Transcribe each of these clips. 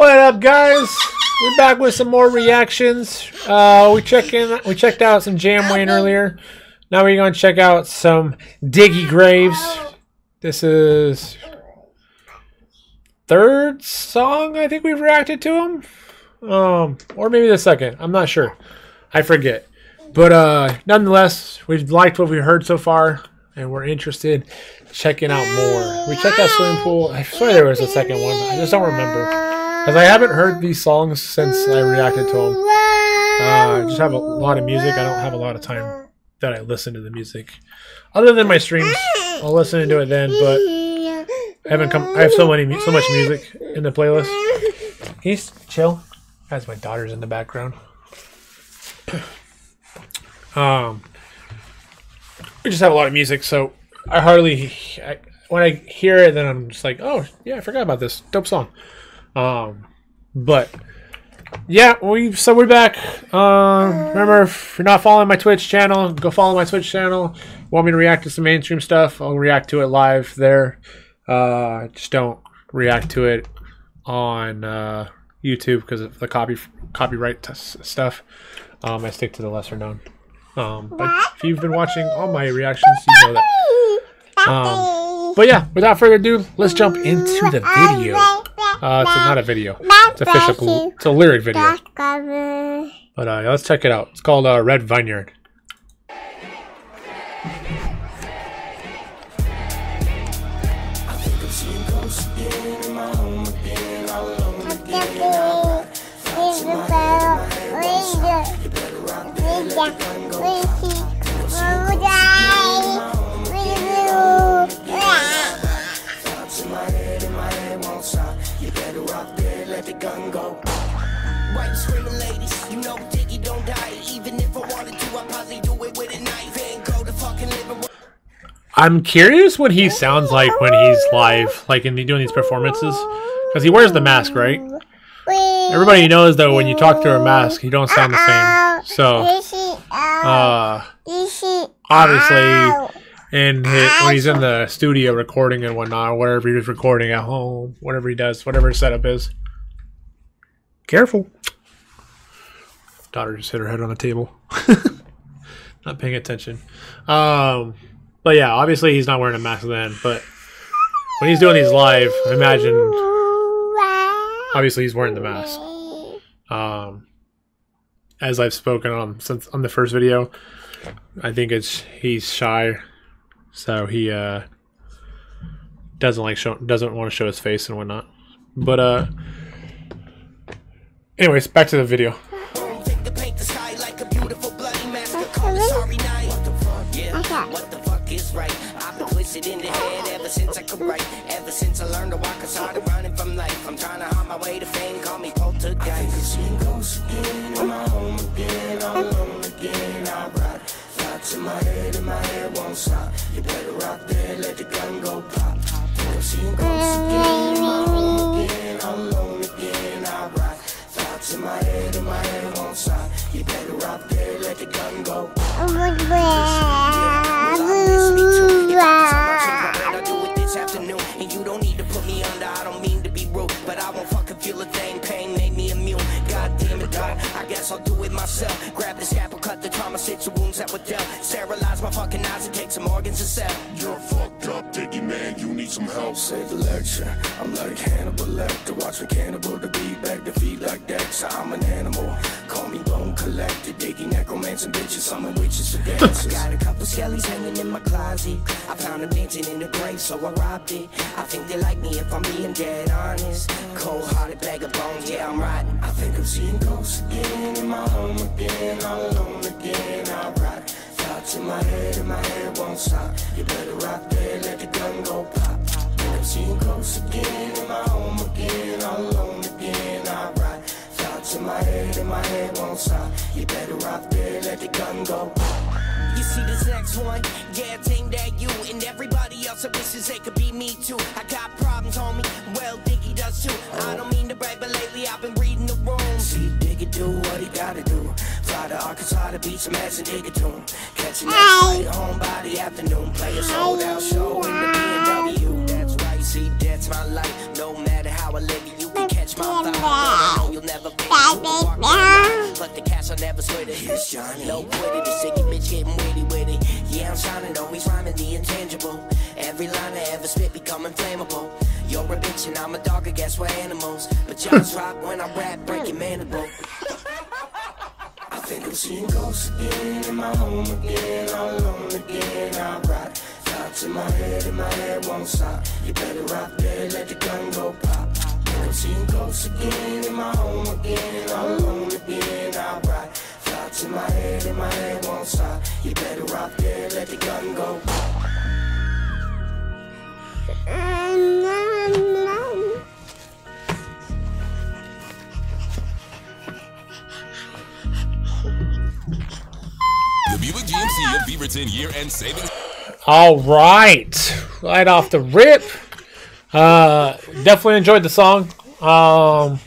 What up, guys? We're back with some more reactions. Uh, we check in. We checked out some Jam Wayne earlier. Now we're gonna check out some Diggy Graves. This is third song I think we've reacted to him, um, or maybe the second. I'm not sure. I forget. But uh, nonetheless, we've liked what we've heard so far, and we're interested checking out more. We checked out Swimming Pool. I swear there was a second one. I just don't remember. Because I haven't heard these songs since I reacted to them. Uh, I just have a lot of music. I don't have a lot of time that I listen to the music. Other than my streams, I'll listen to it then, but I haven't come. I have so many, so much music in the playlist. He's chill. Has my daughters in the background. Um, we just have a lot of music, so I hardly. I, when I hear it, then I'm just like, oh yeah, I forgot about this dope song. Um, but yeah, we so we're back. Um, remember, if you're not following my Twitch channel, go follow my Twitch channel. Want me to react to some mainstream stuff? I'll react to it live there. Uh, just don't react to it on uh, YouTube because of the copy copyright stuff. Um, I stick to the lesser known. Um, but if you've been watching all my reactions, you know that. Um, but yeah, without further ado, let's jump into the video. Uh, it's not a video. It's official. It's a lyric video. But uh, let's check it out. It's called uh, Red Vineyard. I'm curious what he sounds like when he's live, like in doing these performances, because he wears the mask, right? Everybody knows though when you talk through a mask, you don't sound the same. So, uh, obviously, and when he's in the studio recording and whatnot, wherever he's recording at home, whatever he does, whatever his setup is. Careful. Daughter just hit her head on the table. not paying attention. Um, but yeah, obviously he's not wearing a mask then. But when he's doing these live, I imagine obviously he's wearing the mask. Um, as I've spoken on since on the first video, I think it's he's shy, so he uh, doesn't like show doesn't want to show his face and whatnot. But uh, anyways, back to the video. Fuck right? I've been twisted in the head ever since I could write. Ever since I learned to walk, I started running from life. I'm trying to hide my way to fame. Call me poltergeist. Seeing ghosts again in my home again. All alone again. I Alright. Thoughts in my head and my head won't stop. You better rock there, let the gun go pop. I'm seeing ghosts again in my home again. All alone again. I Alright. Thoughts in my head and my head won't stop. You better rock there, let the gun go. I feel a thing. Pain made me immune. God damn it, dog. I guess I'll do it myself. Grab the scalpel, cut the trauma, stitch the wounds that were dealt. Sterilize my fucking eyes and take some organs to sell. You're fucked up, Diggy man. You need some help. Say the lecture. I'm like Hannibal Lecter. Watch me cannibal to beat back the feet like Dexter. I'm an animal. Call me bone collector. Diggy necromancer bitches. Summon witches for dancers. Got a couple skellies hanging in my I found a dancing in the grave, so I robbed it. I think they like me if I'm being dead honest. Cold hearted bag of bones, yeah, I'm riding. I think I'm seeing ghosts again in my home again. All alone again. Alright. Thoughts in my head and my head won't stop. You better rock there, let the gun go pop. Think I'm seeing ghosts again in my home again. All alone again. Alright. Thoughts in my head and my head won't stop. You better rock there, let the gun go pop. You see this next one? Yeah, it's that you and everybody else that wishes they could be me too. I got problems, homie. Well, Diggy does too. I don't mean to brag, but lately I've been reading the room. See Diggy do what he gotta do. Fly to Arkansas to beat some ass and dig a tune. Catch a next home by the afternoon. Play a sold out show in the BMW. That's right, see, that's my life. No matter how I live it, you can catch my vibe. But the cash I never sweat it. Here's Johnny. No the sticky bitch getting witty witty. Yeah, I'm shining, always rhyming the intangible. Every line I ever spit become inflammable. You're a bitch and I'm a dog, I guess we're animals. But just rock when I rap, break your mandible. I think I'm seeing ghosts again in my home again, all alone again. I ride thoughts in my head, and my head won't stop. You better rock there, let the gun go pop. I'm seeing ghosts again in my home again, let the gun go. The Buick GMC of Beaverton year-end savings. All right, right off the rip. Uh, definitely enjoyed the song. Um,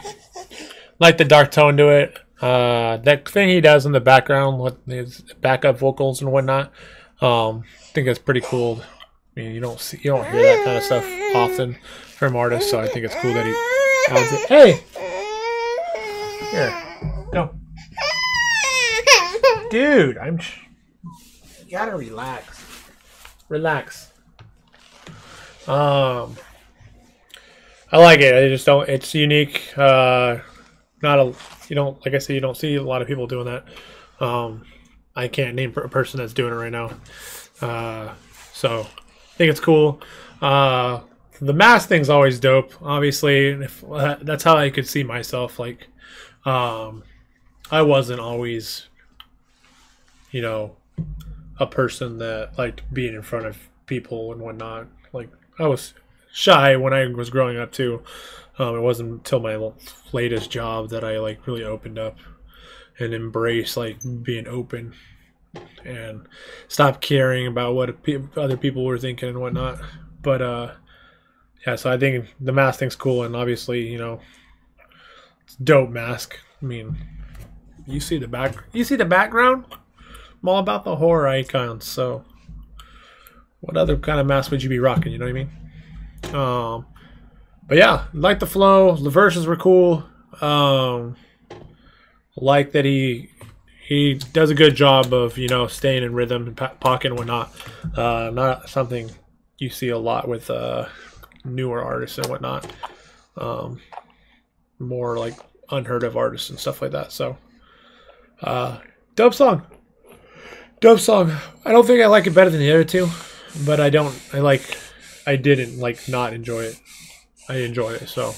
like the dark tone to it. Uh, that thing he does in the background with his backup vocals and whatnot. Um, I think it's pretty cool. I mean, you don't see, you don't hear that kind of stuff often from artists, so I think it's cool that he adds it. Hey, here, go, dude. I'm. You gotta relax. Relax. Um, I like it. I just don't. It's unique. Uh, not a. You don't like I said. You don't see a lot of people doing that. Um, I can't name a person that's doing it right now. Uh, so I think it's cool. Uh, the mask thing's always dope. Obviously, if uh, that's how I could see myself. Like, um, I wasn't always, you know, a person that liked being in front of people and whatnot. Like I was shy when I was growing up too. Um, it wasn't until my latest job that I like really opened up and embrace like being open and stop caring about what other people were thinking and whatnot. But uh, yeah, so I think the mask thing's cool, and obviously, you know, it's dope mask. I mean, you see the back, you see the background. I'm all about the horror icons. So, what other kind of mask would you be rocking? You know what I mean? Um, but yeah, like the flow. The verses were cool. Um, like that he he does a good job of you know staying in rhythm and pocket and whatnot. Uh, not something you see a lot with uh, newer artists and whatnot. Um, more like unheard of artists and stuff like that. So, uh, dope song. Dope song. I don't think I like it better than the other two, but I don't. I like. I didn't like not enjoy it. I enjoy it. So,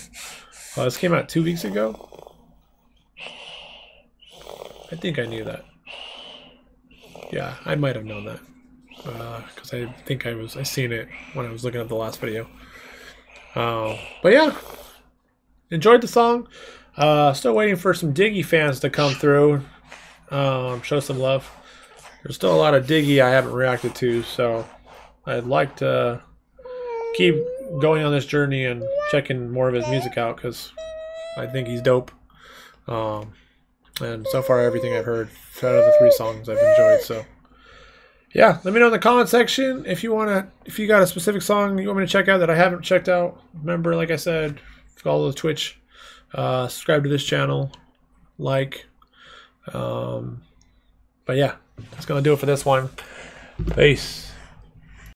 uh, this came out two weeks ago. I think I knew that. Yeah, I might have known that because I think I was I seen it when I was looking at the last video. Uh, but yeah, enjoyed the song. Uh, still waiting for some Diggy fans to come through, um, show some love. There's still a lot of Diggy I haven't reacted to, so I'd like to keep going on this journey and checking more of his music out because I think he's dope. Um, and so far, everything I've heard out of the three songs I've enjoyed. So, yeah, let me know in the comment section if you want to, if you got a specific song you want me to check out that I haven't checked out. Remember, like I said, follow the Twitch, uh, subscribe to this channel, like. Um, but yeah, that's gonna do it for this one. Peace.